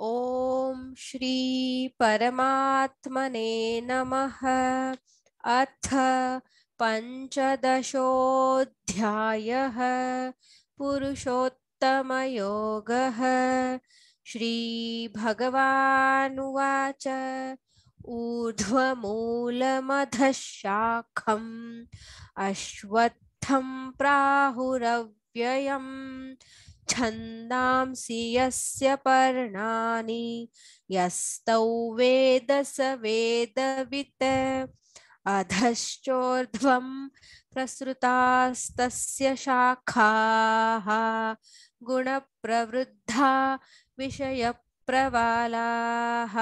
ॐ श्री परमात्मने नमः। अथ पञ्चदशोऽध्यायः पुरुषोत्तमयोगः। श्रीभगवानुवाच ऊर्ध्वमूलमधः शाखम् अश्वत्थं प्राहुरव्ययम्। छन्दांसि यस्य पर्णानि यस्तौ वेद स वेदवित्। अधश्चोर्ध्वं प्रसृतास्तस्य शाखाः गुणप्रवृद्धा विषयप्रवालाः।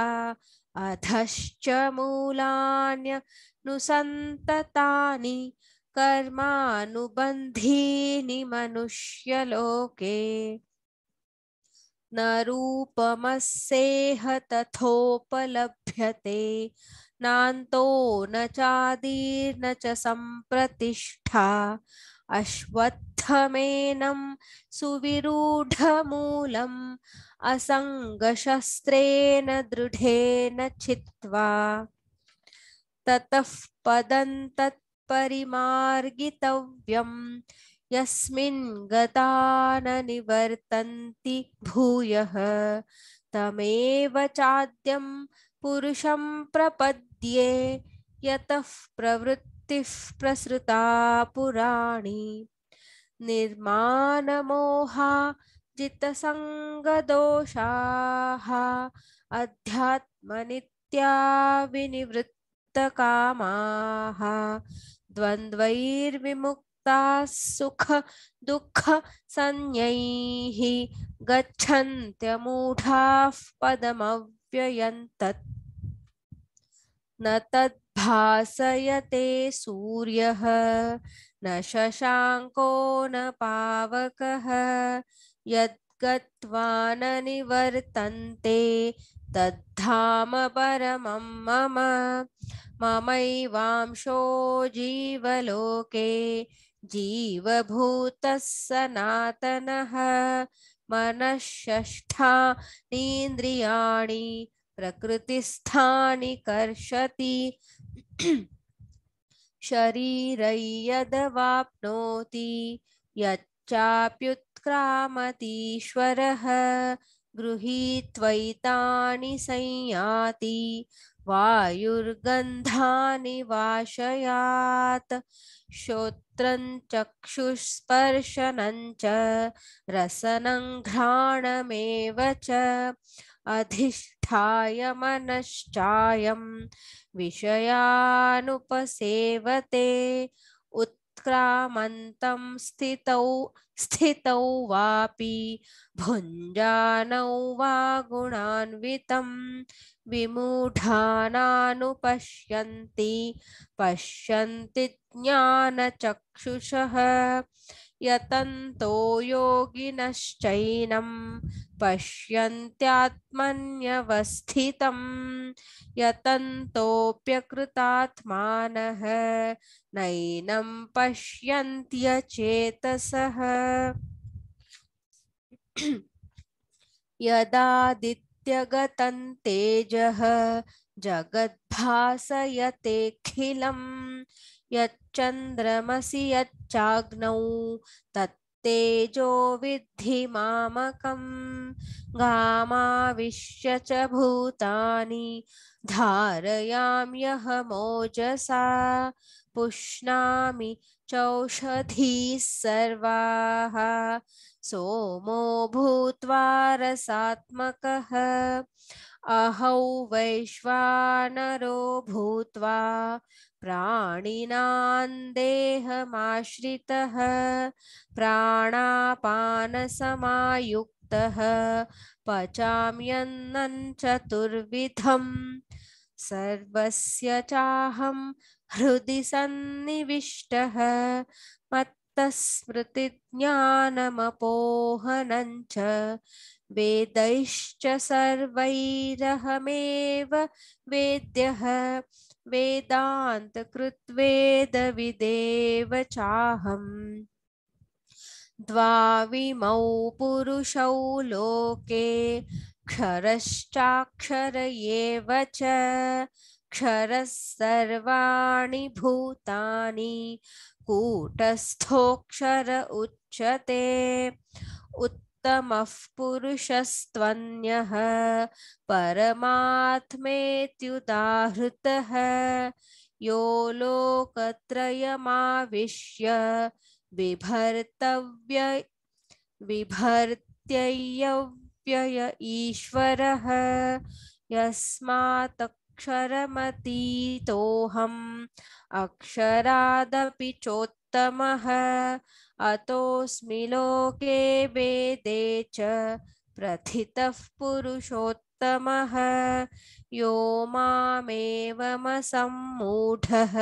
अधश्च मूलान्यनुसन्ततानि कर्मानुबन्धीनि मनुष्यलोके। न रूपमस्येह तथोपलभ्यते नान्तो न चादिर्न च सम्प्रतिष्ठा। अश्वत्थमेनं सुविरूढमूलम् असङ्गशस्त्रेण दृढेन छित्त्वा। ततः पदं परिमार्गितव्यं। यस्मिन् गता न निवर्तन्ति भूयः, तमेव चाद्यं पुरुषं प्रपद्ये। यतः प्रवृत्तिः प्रसृता पुराणी। निर्माणमोहा जितसङ्गदोषाः अध्यात्मनित्या विनिवृत्तकामाः द्वन्द्वैर्विमुक्ताः सुख दुःख संज्ञैः गच्छन्त्यमूढाः पदमव्ययन्तत्। न तद्भासयते सूर्यः, न शशाङ्को न पावकः, यद्गत्वा न निवर्तन्ते तद्धाम परमं मम ममैवांशो जीवलोके जीवभूतः सनातनः मनःषष्ठानीन्द्रियाणि प्रकृतिस्थानि कर्षति। शरीरै यदवाप्नोति यच्चाप्युत्क्रामतीश्वरः। गृहीत्वैतानि संयाति, वायुर्गन्धानि वाशयात्, श्रोत्रं चक्षुस्पर्शनं च, रसनं घ्राणमेव च, अधिष्ठाय मनश्चायं, विषयानुपसेवते, उत्क्रामन्तं स्थितौ स्थितौ वापि भुञ्जानौ वा गुणान्वितं विमूढानानुपश्यन्ति। पश्यन्ति ज्ञानचक्षुषः। यतन्तो योगिनश्चैनं पश्यन्त्यात्मन्यवस्थितं यतन्तोऽप्यकृतात्मानः नैनं पश्यन्त्यचेतसः। यदादित्यगतं तेजः जगद्भासयतेऽखिलं यच्चन्द्रमसि यच्चाग्नौ तत्तेजो विद्धि मामकं गामाविश्य च भूतानि पुष्णामि चौषधीः सर्वाः। सोमो भूत्वा रसात्मकः। अहौ वैश्वानरो भूत्वा प्राणिनां देहमाश्रितः। प्राणापानसमायुक्तः। पचाम्यन्नं चतुर्विधम्। सर्वस्य चाहं हृदि सन्निविष्टः मत्तस्मृतिज्ञानमपोहनं च वेदैश्च सर्वैरहमेव वेद्यः। वेदान्तकृत्वेदविदेव चाहम् द्वाविमौ पुरुषौ लोके क्षरश्चाक्षर एव क्षरः सर्वाणि भूतानि कूटस्थोऽक्षर उच्यते। उत्तमः पुरुषस्त्वन्यः परमात्मेत्युदाहृतः। यो लोकत्रयमाविश्य बिभर्तव्य बिभर्त्ययव्यय ईश्वरः। यस्मात्क्षरमतीतोऽहम् अक्षरादपि चोत्तमः अतोऽस्मि लोके वेदे च प्रथितः पुरुषोत्तमः यो मामेवमसम्मूढः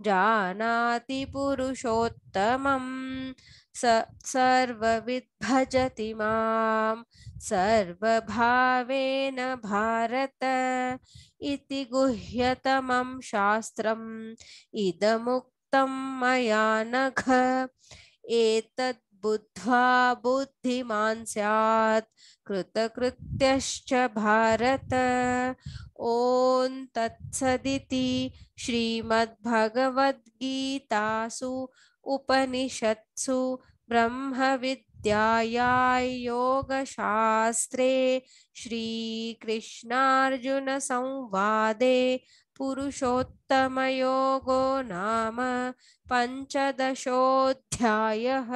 जानाति पुरुषोत्तमम् स, सर्वविद्भजति माँ सर्वभावेन भारत। इति गुह्यतमं शास्त्रम्। इदमुक्तं मया नघ। एतद् बुद्ध्वा बुद्धिमान् स्यात्। भारत। ॐ तत्सदिति श्रीमद्भगवद्गीतासु उपनिषत्सु ब्रह्मविद्यायां योगशास्त्रे श्रीकृष्णार्जुनसंवादे पुरुषोत्तमयोगो नाम पञ्चदशोऽध्यायः।